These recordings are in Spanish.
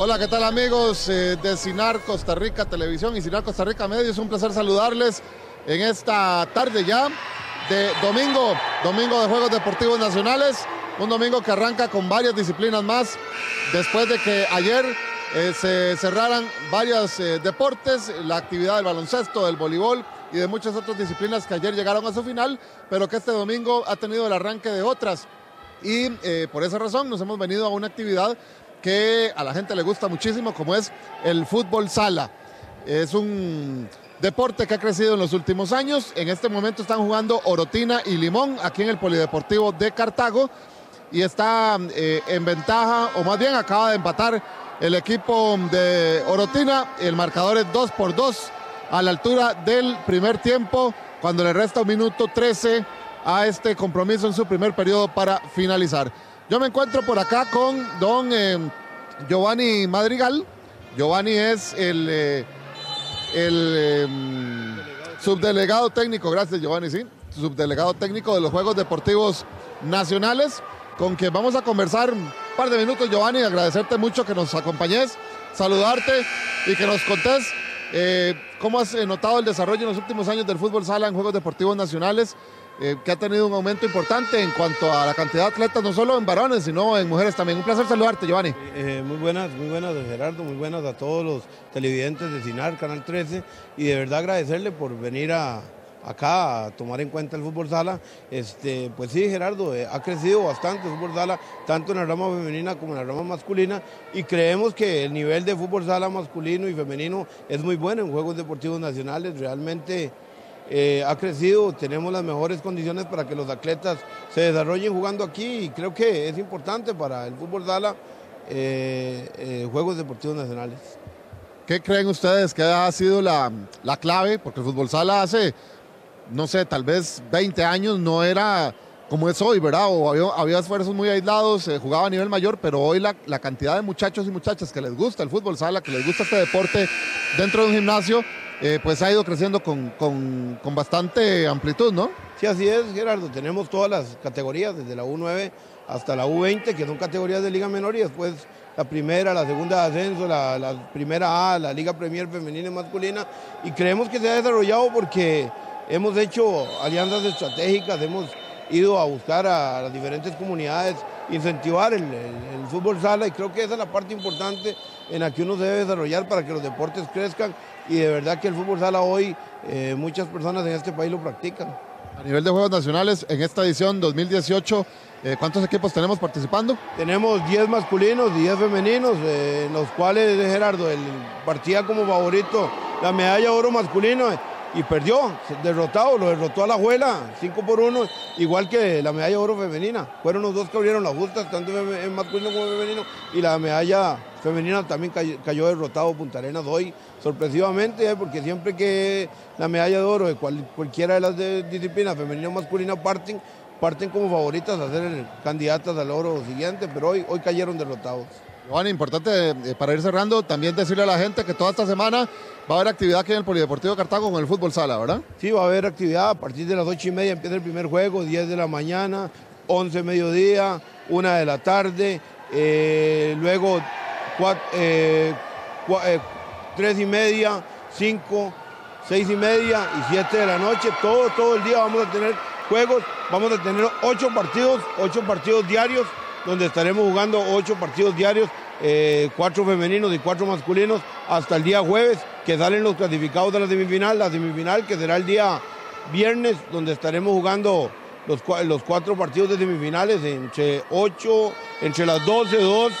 Hola, ¿qué tal amigos eh, de Cinar Costa Rica Televisión y Cinar Costa Rica Medios? Un placer saludarles en esta tarde ya de domingo, domingo de Juegos Deportivos Nacionales, un domingo que arranca con varias disciplinas más, después de que ayer eh, se cerraran varios eh, deportes, la actividad del baloncesto, del voleibol y de muchas otras disciplinas que ayer llegaron a su final, pero que este domingo ha tenido el arranque de otras. Y por esa razón nos hemos venido a una actividad que a la gente le gusta muchísimo, como es el fútbol sala. Es un deporte que ha crecido en los últimos años. En este momento están jugando Orotina y Limón aquí en el Polideportivo de Cartago y está eh, en ventaja, o más bien acaba de empatar el equipo de Orotina. El marcador es 2 por 2 a la altura del primer tiempo, cuando le resta un minuto 13 a este compromiso en su primer periodo para finalizar. Yo me encuentro por acá con don eh, Giovanni Madrigal. Giovanni es el, eh, eh, subdelegado técnico, gracias Giovanni, sí, subdelegado técnico de los Juegos Deportivos Nacionales, con quien vamos a conversar un par de minutos, Giovanni, agradecerte mucho que nos acompañes, saludarte y que nos contés cómo has notado el desarrollo en los últimos años del fútbol sala en Juegos Deportivos Nacionales eh, que ha tenido un aumento importante en cuanto a la cantidad de atletas, no solo en varones, sino en mujeres también. Un placer saludarte, Giovanni. Eh, muy buenas, muy buenas, Gerardo, muy buenas a todos los televidentes de Cinar, Canal 13, y de verdad agradecerle por venir acá a tomar en cuenta el fútbol sala. Este, pues sí, Gerardo, eh, ha crecido bastante el fútbol sala, tanto en la rama femenina como en la rama masculina, y creemos que el nivel de fútbol sala masculino y femenino es muy bueno en Juegos Deportivos Nacionales, realmente eh, ha crecido, tenemos las mejores condiciones para que los atletas se desarrollen jugando aquí y creo que es importante para el fútbol sala eh, eh, Juegos Deportivos Nacionales. ¿Qué creen ustedes que ha sido la, clave? Porque el fútbol sala hace, no sé, tal vez 20 años no era como es hoy, ¿verdad? O había, esfuerzos muy aislados, se jugaba a nivel mayor, pero hoy la, la, cantidad de muchachos y muchachas que les gusta el fútbol sala, que les gusta este deporte dentro de un gimnasio, eh, pues ha ido creciendo con, bastante amplitud, ¿no? Sí, así es, Gerardo. Tenemos todas las categorías, desde la U9 hasta la U20, que son categorías de Liga Menor, y después la primera, la segunda de ascenso, la, primera A, la Liga Premier femenina y masculina. Y creemos que se ha desarrollado porque hemos hecho alianzas estratégicas, hemos ido a buscar a las diferentes comunidades, incentivar el, el, fútbol sala y creo que esa es la parte importante en la que uno se debe desarrollar para que los deportes crezcan y de verdad que el fútbol sala hoy eh, muchas personas en este país lo practican. A nivel de Juegos Nacionales, en esta edición 2018, eh, ¿cuántos equipos tenemos participando? Tenemos 10 masculinos y 10 femeninos, eh, en los cuales Gerardo el, partía como favorito la medalla de oro masculino y perdió, derrotado, lo derrotó a la Juela, 5 por 1, igual que la medalla de oro femenina. Fueron los dos que abrieron las justas, tanto en masculino como en femenino, y la medalla femenina también cayó, derrotado Punta Arenas hoy, sorpresivamente, ¿eh? porque siempre que la medalla de oro de cualquiera de las disciplinas, femenina o masculina, parten, parten como favoritas a ser candidatas al oro siguiente, pero hoy, hoy cayeron derrotados. Juan, importante eh, para ir cerrando, también decirle a la gente que toda esta semana va a haber actividad aquí en el Polideportivo Cartago con el fútbol sala, ¿verdad? Sí, va a haber actividad. A partir de las ocho y media empieza el primer juego, 10 de la mañana, 11 mediodía, 1 de la tarde. Eh, luego eh, eh, tres y media, cinco, seis y media y siete de la noche. Todo, todo el día vamos a tener juegos, vamos a tener ocho partidos, ocho partidos diarios, donde estaremos jugando ocho partidos diarios, eh, cuatro femeninos y cuatro masculinos, hasta el día jueves, que salen los clasificados de la semifinal, la semifinal que será el día viernes, donde estaremos jugando los, los cuatro partidos de semifinales entre ocho, entre las 12, 2,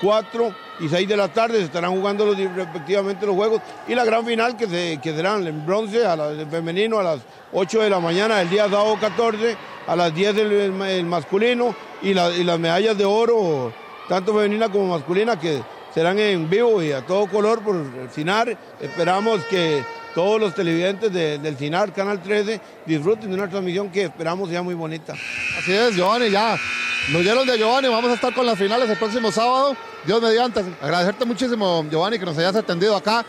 4 y 6 de la tarde. Se estarán jugando los, respectivamente los juegos. Y la gran final que, se, que serán en bronce a femenino a las 8 de la mañana del día sábado 14, a las 10 el, masculino y, las medallas de oro, tanto femenina como masculina, que serán en vivo y a todo color por el CINAR. Esperamos que todos los televidentes del CINAR, Canal 13, disfruten de una transmisión que esperamos sea muy bonita. Así es, Giovanni, ya nos dieron de Giovanni, vamos a estar con las finales el próximo sábado. Dios mediante. Agradecerte muchísimo, Giovanni, que nos hayas atendido acá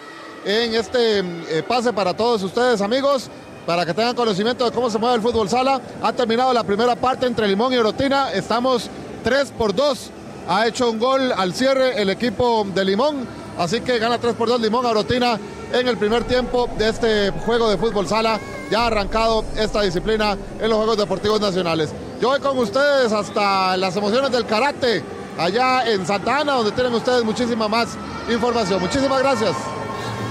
en este eh, pase para todos ustedes, amigos, para que tengan conocimiento de cómo se mueve el fútbol sala. Ha terminado la primera parte entre Limón y Orotina. Estamos 3 por 2 ha hecho un gol al cierre el equipo de Limón. Así que gana 3 por 2 Limón a Orotina en el primer tiempo de este juego de fútbol sala. Ya ha arrancado esta disciplina en los Juegos Deportivos Nacionales. Yo voy con ustedes hasta las emociones del karate allá en Santa Ana, donde tienen ustedes muchísima más información. Muchísimas gracias.